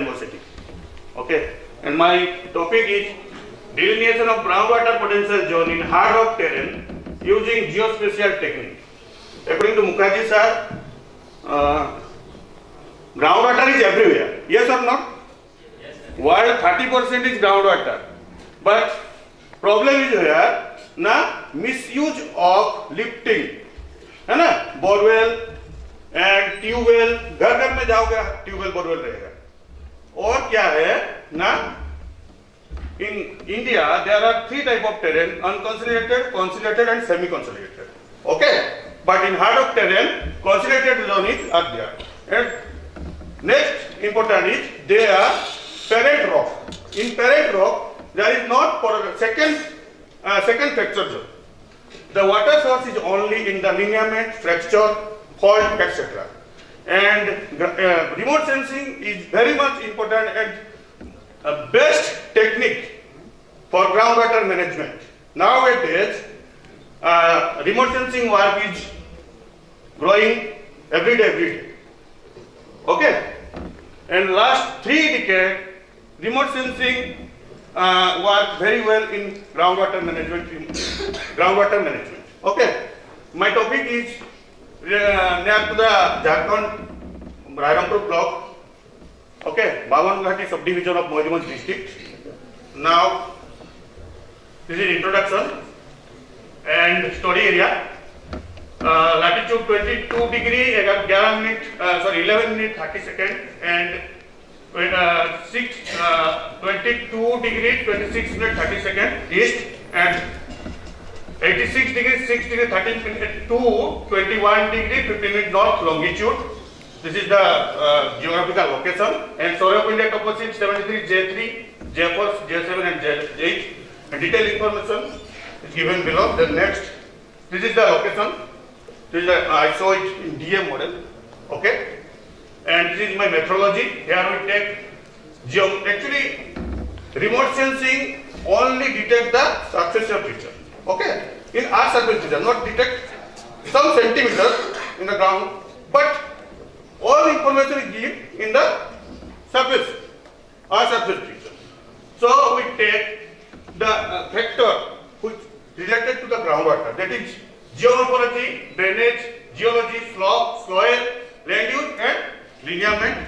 University. Okay, and my topic is delineation of groundwater potential zone in hard rock terrain using geospatial technique. According to Mukherjee sir, uh, groundwater is everywhere. Yes or not? World 30% is groundwater. But problem is here, na misuse of lifting. है ना borewell and tubewell घर घर में जाओगे tubewell borewell रहेगा और क्या है ना in India there are three type of terrain unconsolidated consolidated and semi consolidated okay but in hard of terrain consolidated zone is are there and next important is they are parent rock. In parent rock, there is not for second uh, second fracture zone. The water source is only in the lineament, fracture, fault, etc. And uh, remote sensing is very much important and a best technique for groundwater management. Nowadays, uh, remote sensing work is growing every day, every day. Okay? And last three decades, remote sensing uh, work very well in groundwater management. In groundwater management. Okay. My topic is near to the Jharkhand Rairangpur block. Okay, Bamanghaty subdivision of Mayurbhanj district. Now, this is introduction and study area. Uh, latitude 22 degree, 11 minute, uh, sorry, 11 minute 30 second, and uh, 6, uh, 22 degree 26 minute 30 second east, and 86 degree 6 degree 13 minute to 21 degree 15 minute north longitude. This is the uh, geographical location, and Solar India opposite 73 J3, J4, J7, and J8. And detailed information is given below. The next, this is the location. This is the, I saw it in DM model. Okay. And this is my methodology. Here we take geo. Actually, remote sensing only detect the of feature. Okay. In our surface feature, not detect some centimeters in the ground, but all information is given in the surface, our surface feature. So we take the uh, factor which related to the groundwater, that is geomorphology, drainage, geology, slope, soil, land use and lineament.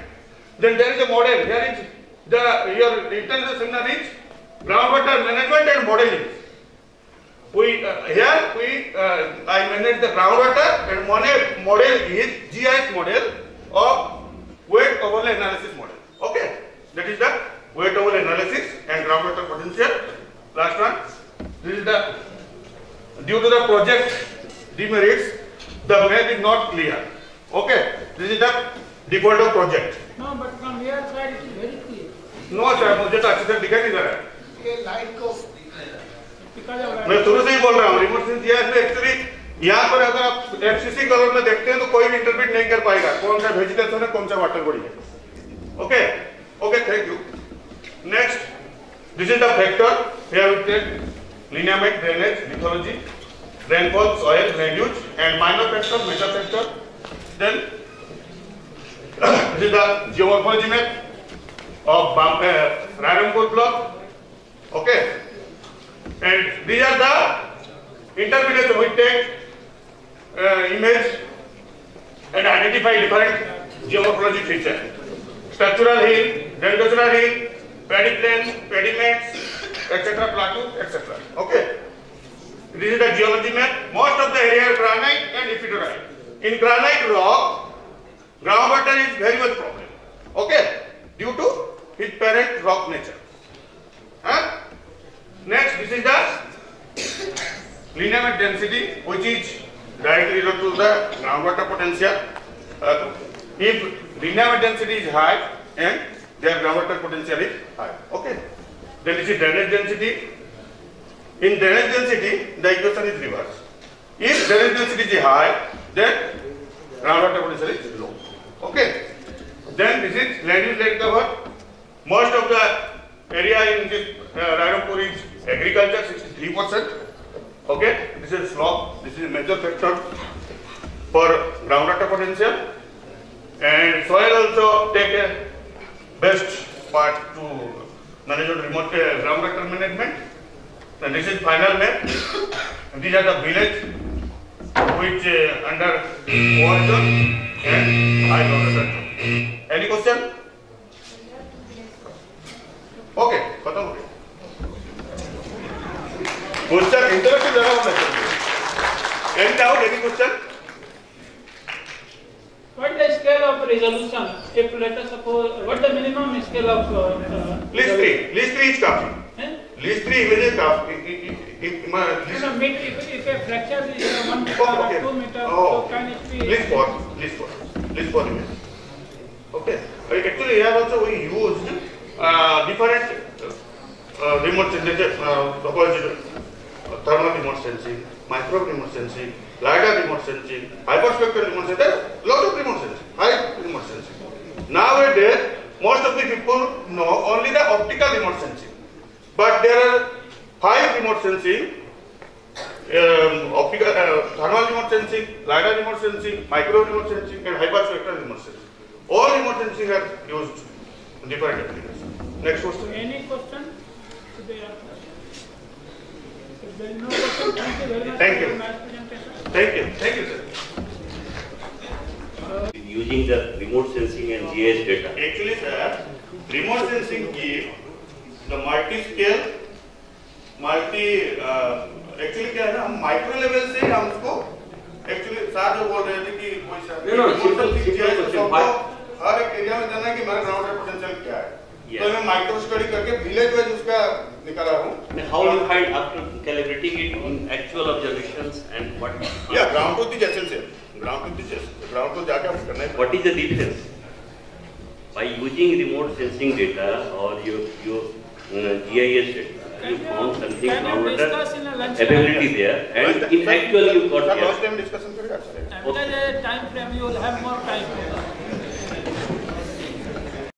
Then there is a model. Here is the your internal seminar is groundwater management and modeling. We uh, here we uh, I manage the groundwater and model model is GIS model of weight overlay analysis model. Okay, that is the weight overlay analysis and groundwater potential. Last one. This is the due to the project demerits, the map is not clear. Okay, this is the default of project. No, but from here side it is very clear. No sir, मुझे तो अच्छे से दिखाई नहीं दे रहा है ये light को मैं शुरू से ही बोल रहा हूँ यहाँ पर अगर आप एफसीसी कलर में देखते हैं तो कोई भी इंटरप्रिट नहीं कर पाएगा। कौन सा वेजिटेशन है, कौन सा वाटर बॉडी है। Okay okay thank you next this is the factor drainage lithology rainfall soil land and minor factor major factor then this is the geomorphology map of Rairangpur block okay. And these are the interpretation we take uh, image and identify different geomorphology feature. Structural hill, dendroceral hill, paddy plains, paddy mats, etc., plateau, etc. Okay. This is the geology map. Most of the area are granite and epidorite. In granite rock, groundwater is very much problem. Okay. Due to its parent rock nature. Huh? Next, this is the lineament density, which is directly related to the groundwater potential. Uh, if lineament density is high and their groundwater potential is high. Okay. Then this is drainage density. In drainage density, the equation is reversed. If drainage density is high, then groundwater potential is low. Okay. Then this is land use land cover. Most of the area in this uh, is agriculture, 63%. Okay, this is slope, this is major factor for groundwater potential. And soil also take a best part to manage remote uh, ground water management. And this is final map. These are the village which uh, under zone and high water. Any question? What's interactive जगह होना चाहिए and What the scale of resolution? If let us suppose, what the minimum scale of? Uh, list three. LISS-III is eh? LISS-III. If, is uh, one meter or two oh. so can it be? LISS-IV. List four. LISS-IV. Okay. Uh, actually, here also we used different remote sensor thermal remote sensing, micro remote sensing, lidar remote sensing, hyperspectral remote sensing. There lot of remote sensing, high remote sensing. Nowadays, most of the people know only the optical remote sensing, but there are five remote sensing um, optical, uh, thermal remote sensing, lidar remote sensing, micro remote sensing, and hyperspectral remote sensing. All remote sensing are used in different applications. Next question. Any question? Thank you Thank you. Thank you. Thank you, sir. using the remote sensing and GIS data. Actually, sir, remote sensing give the multi-scale, multi, uh, actually क्या है ना हम micro level से हम उसको actually sir जो बोल रहे थे कि कोई सर simple- simple question. हमको हर एक एरिया में जानना है कि मेरा ग्राउंड पोटेंशियल क्या है. तो मैं माइक्रो स्टडी करके विलेज वाइज उसका निकाला हूँ And how you find after calibrating it in actual observations and what? या ground truth is essential ground truth is ground truth जाके हम करना है What is the difference? By using remote sensing data or your your uh, GIS data, you found something Can you groundwater discuss in a lunch availability there, and in actual you got sir here. Last time discussion करेगा sir Because a time frame, you will have more time.